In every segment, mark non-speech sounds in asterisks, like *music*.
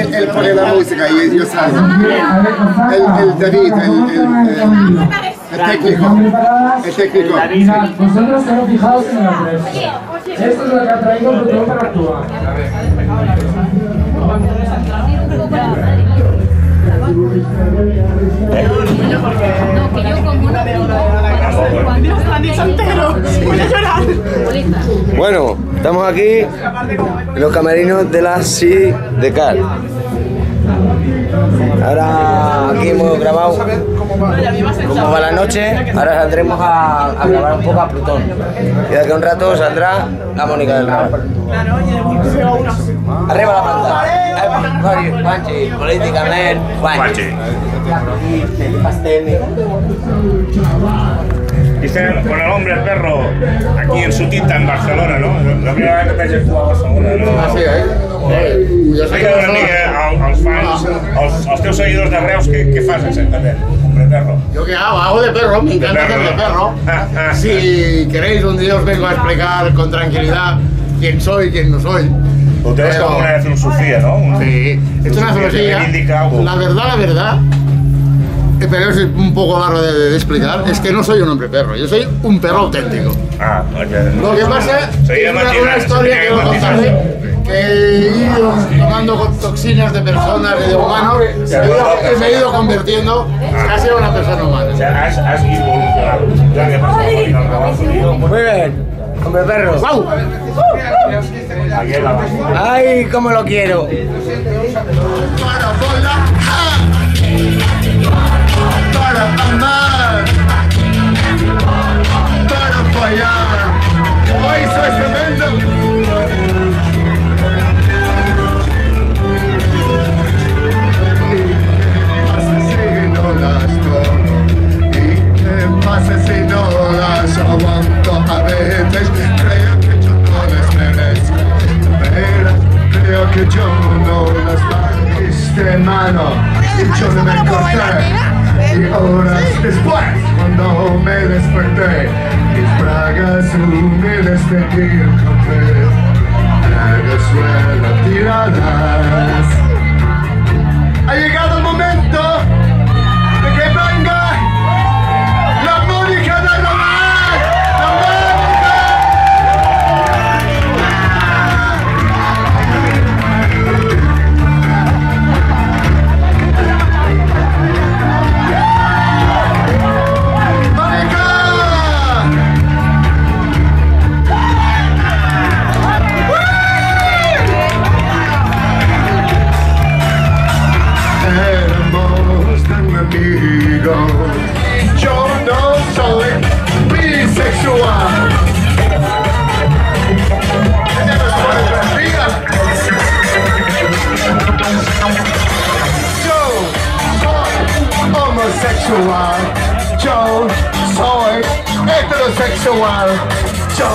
Él, él- pone la música y ellos hacen. El, el David, el, el, el- el técnico. El técnico. Vosotros solo fijaos en la prensa. Esto es lo que ha traído el protocolo para actuar. No, que yo como no Bueno, estamos aquí en los camerinos de la CI de Cal. Ahora aquí hemos grabado como va la noche, ahora saldremos a, a grabar un poco a Plutón. Y de aquí a un rato saldrá la Mónica del Real. Arriba la pantalla. Eh, Juanchi, políticamente, Juanchi. Pastel. Con el hombre perro aquí en su tinta en Barcelona, ¿no? La primera vez que t'hagi actuat a Barcelona, no? Ah, sí, eh? Soy Explica una mica als, fans, als, als teus seguidors de Reus, què, què fas exactament, hombre perro? ¿Yo qué hago? Hago de perro, me encanta hacer de perro. *laughs* Si queréis, un día os vengo a explicar con tranquilidad quién soy y quién no soy. Ho tens Pero- com una filosofia, no? Sí, es una filosofía. La verdad, la verdad, eh, pero es un poco largo de, de explicar, es que no soy un hombre perro, yo soy un perro auténtico. Ah. Lo que pasa es una, una historia que os contaré que he ido tomando toxinas de personas y de humanos y me he ido, convirtiendo casi en una persona O humana. sea, has, Real, Muy bien, hombre perro. Base. ¡Ay, cómo lo quiero! Para volar, para amar, para fallar. ¡Ay, soy tremendo! Homosexual. Yo soy heterosexual. Yo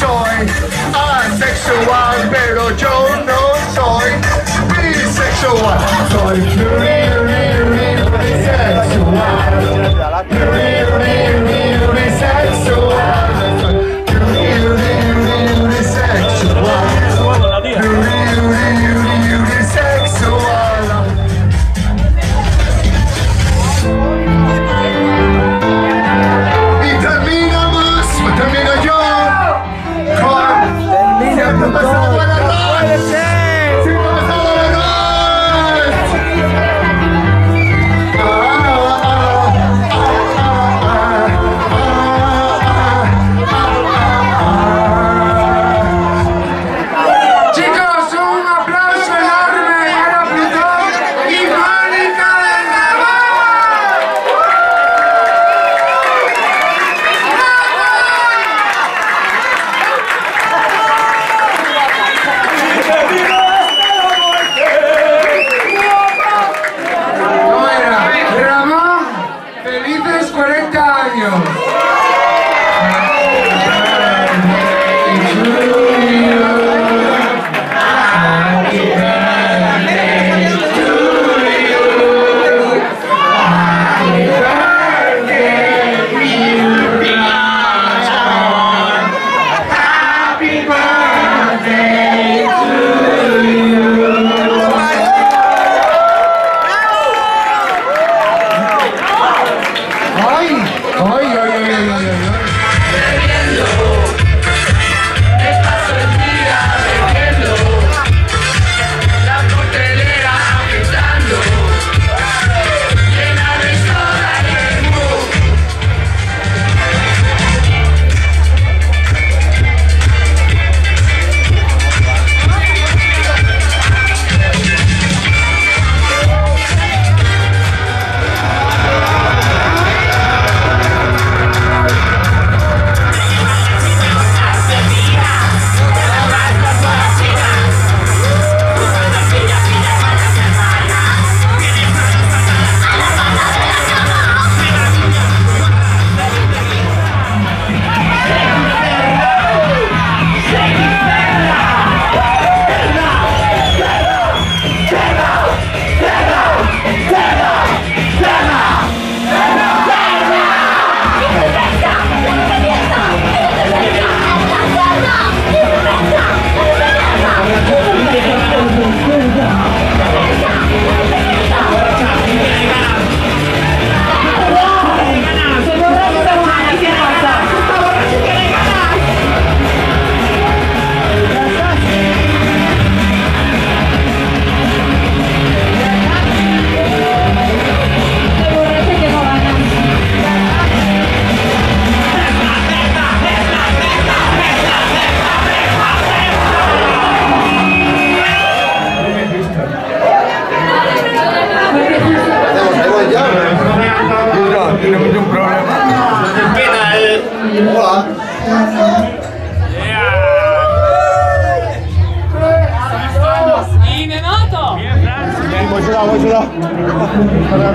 soy asexual, pero yo no soy bisexual. Soy bisexual. De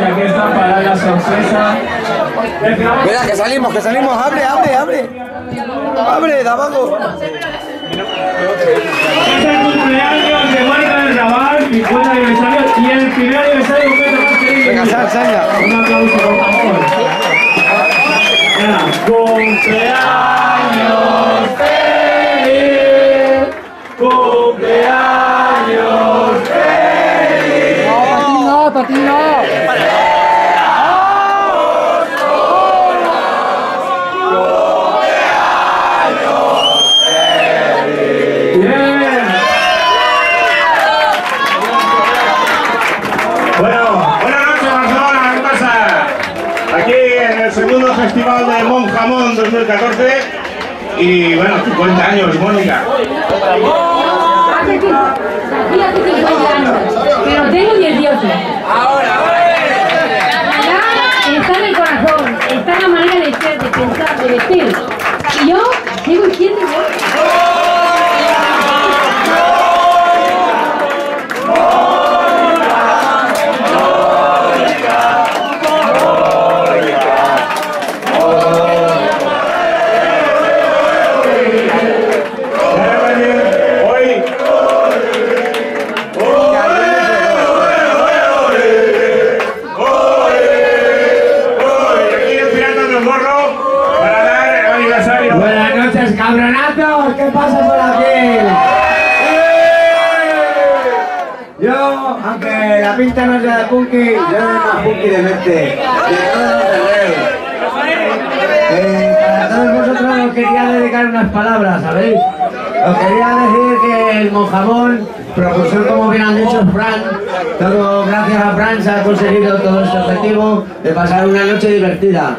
están para la sorpresa. Mira, que salimos, que salimos. Abre, abre, abre. Abre, de abajo. Es el cumpleaños de Mónica del Raval, 50 aniversario y el primer aniversario completo más feliz. Venga, sal. Un aplauso, por favor. Cumpleaños feliz, cumpleaños feliz. Bien. Festival de Monjamón 2014 y bueno, 50 años, Mónica. Hace que- nací hace 50 años, Os quería decir que el Monjamón, propulsor como bien han dicho Fran, todo gracias a Fran se ha conseguido todo este objetivo de pasar una noche divertida.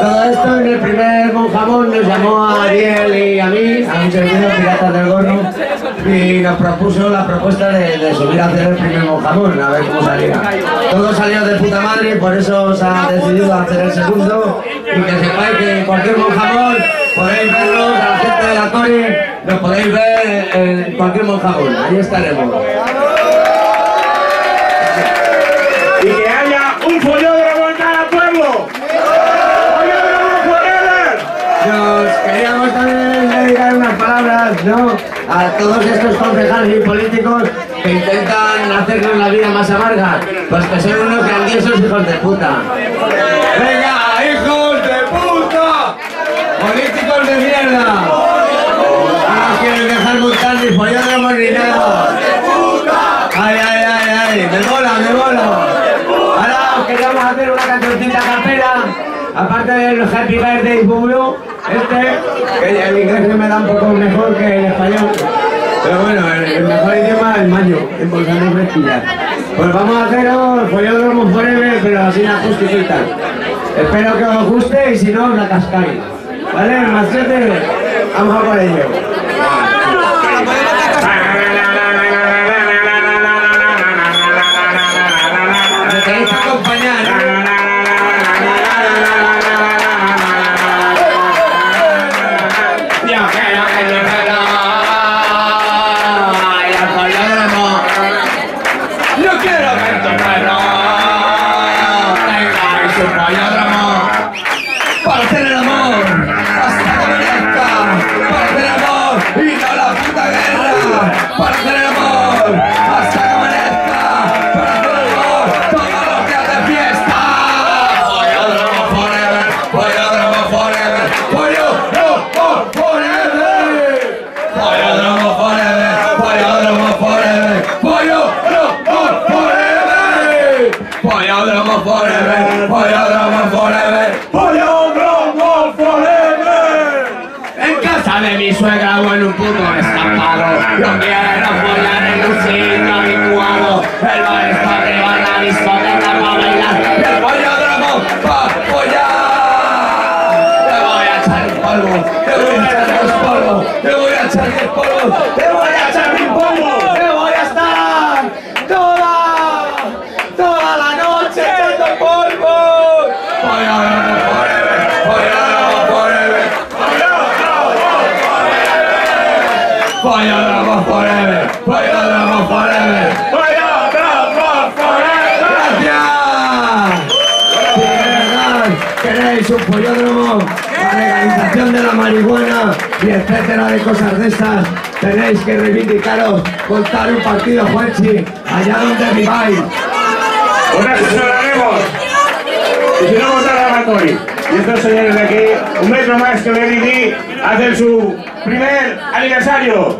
Todo esto en el primer Monjamón nos llamó a Ariel y a mí, a un servidor Piratas del Gorro, y nos propuso la propuesta de, subir a hacer el primer Monjamón, a ver cómo salía. Todo salió de puta madre por eso se ha decidido hacer el segundo, y que sepáis que cualquier Monjamón podéis vernos, a la gente de la Cori, nos podéis ver en cualquier Monjamón, ahí estaremos. Y que haya un follódromo en cada pueblo. ¡Follódromo! Nos queríamos también dedicar unas palabras, ¿no? A todos estos concejales y políticos que intentan hacernos la vida más amarga, pues que son unos grandiosos hijos de puta. ¡Venga, hijos de puta! ¡Políticos de mierda! No dejar montar ni follódromos ni nada. ¡Ay, ay, ay, ay! ¡Me mola, me mola! Ahora os queríamos hacer una cancioncita capela, aparte del Happy Birthday Bulu, este, el inglés me da un poco mejor que el español. Pero bueno, el, el mejor idioma es mayo, en Bolsano Fresquilla. Pues vamos a haceros Follódromo Forever, pero así y tal. Espero que os guste y si no, la cascáis. ¿Vale, machete? Vamos a por ello. Yo quiero follar en un sitio adecuado El bar está arriba, la discoteca pa' bailar el follódromo pa' follar Te voy a echar un polvo, te voy a echar dos polvos Te voy a echar diez polvos, te voy a echar mil polvos Te voy a estar toda, toda la noche echando polvo Follódromo forever, follódromo forever Follódromo forever, follódromo forever. ¡Follódromo forever! ¡Gracias! Si de verdad queréis un follódromo, la legalización de la marihuana de cosas de esas, tenéis que reivindicaros, montar un partido Juanchi allá donde viváis. Pues asesoraremos. Y si no, votar a Macori. Y estos señores de aquí, un metro más que el Didi, hacen su primer aniversario.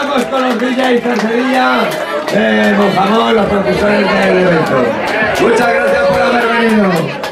estamos con los DJs de Sevilla, eh, Mojamón, los profesores del evento. Muchas gracias por haber venido.